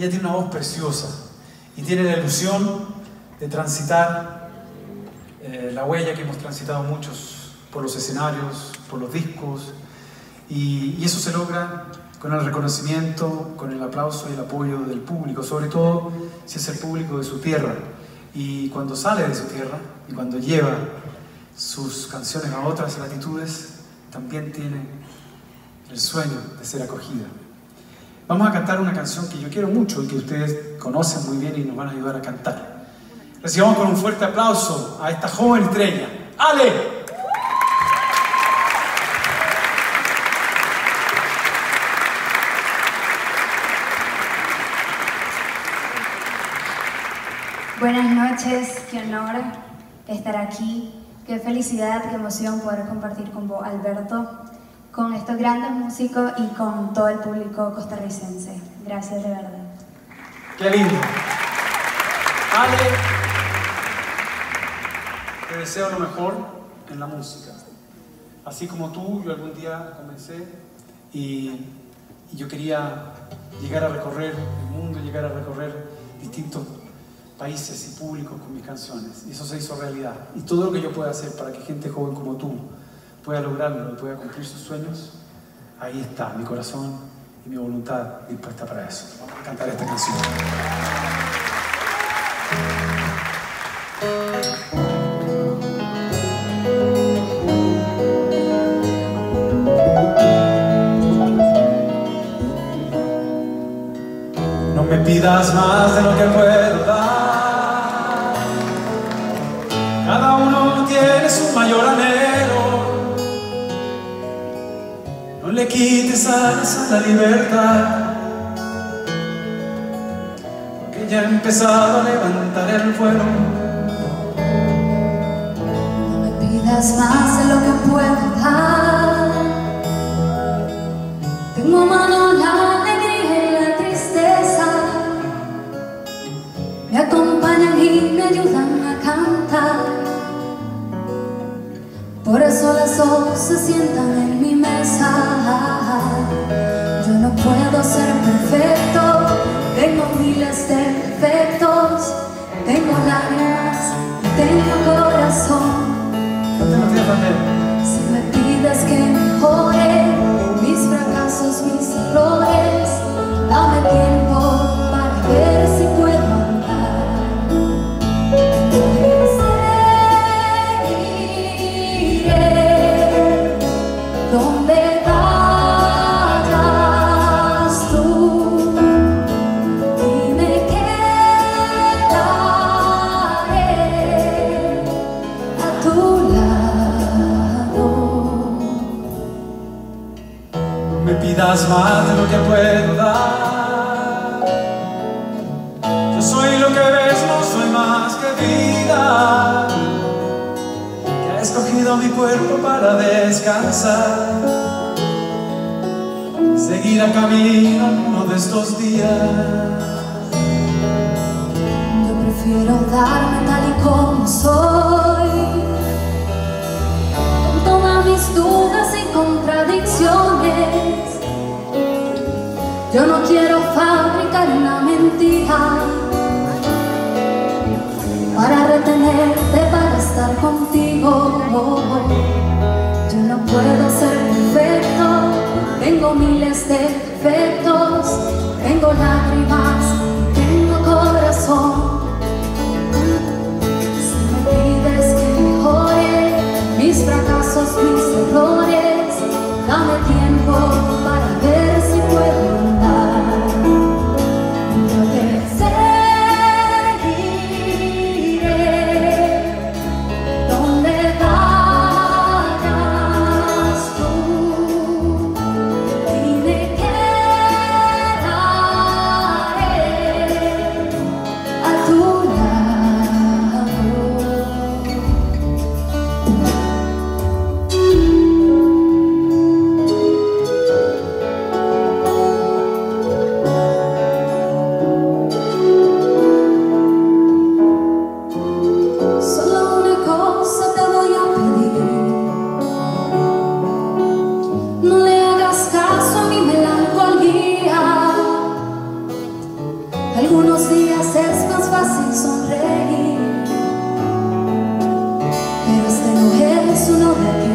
Ella tiene una voz preciosa y tiene la ilusión de transitar eh, la huella que hemos transitado muchos por los escenarios, por los discos, y, y eso se logra con el reconocimiento, con el aplauso y el apoyo del público, sobre todo si es el público de su tierra. Y cuando sale de su tierra y cuando lleva sus canciones a otras latitudes, también tiene el sueño de ser acogida. Vamos a cantar una canción que yo quiero mucho y que ustedes conocen muy bien y nos van a ayudar a cantar. Recibamos con un fuerte aplauso a esta joven estrella, Ale. Buenas noches, qué honor estar aquí, qué felicidad, qué emoción poder compartir con vos, Alberto, con estos grandes músicos y con todo el público costarricense. Gracias de verdad. Qué lindo. Ale, te deseo lo mejor en la música. Así como tú, yo algún día comencé y, y yo quería llegar a recorrer el mundo, llegar a recorrer distintos países y públicos con mis canciones. Y eso se hizo realidad. Y todo lo que yo pueda hacer para que gente joven como tú pueda lograrlo y pueda cumplir sus sueños, ahí está mi corazón y mi voluntad dispuesta para eso. Vamos a cantar esta canción. No me pidas más de lo que puedo dar. Cada uno tiene su mayor anhelo. No le quites a la libertad. Porque ya he empezado a levantar el vuelo. No me pidas más de lo que puedo Por eso las dos se sientan en mi mesa. Yo no puedo ser perfecto, tengo miles de defectos, tengo lágrimas, tengo corazón. Si me pides que mejore mis fracasos, mis errores, dame tiempo más de lo que puedo dar. Yo soy lo que ves, no soy más que vida. Que ha escogido mi cuerpo para descansar. Seguir a camino uno de estos días. Yo prefiero darme tal y como soy, con todas mis dudas y contradicciones. Yo no quiero fabricar una mentira para retenerte, para estar contigo. Yo no puedo ser perfecto, tengo miles de defectos, tengo lágrimas,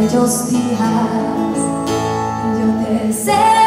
aquellos días. Yo te sé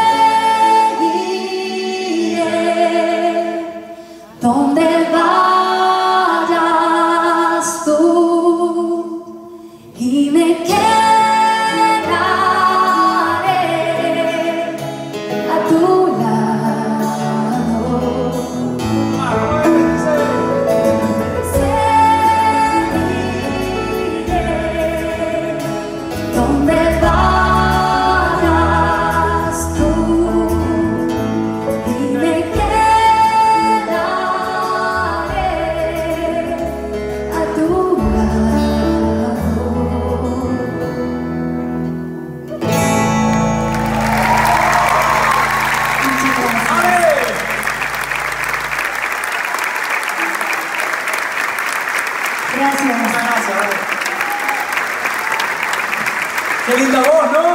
Gracias. Muchas gracias. Qué voz, ¿no?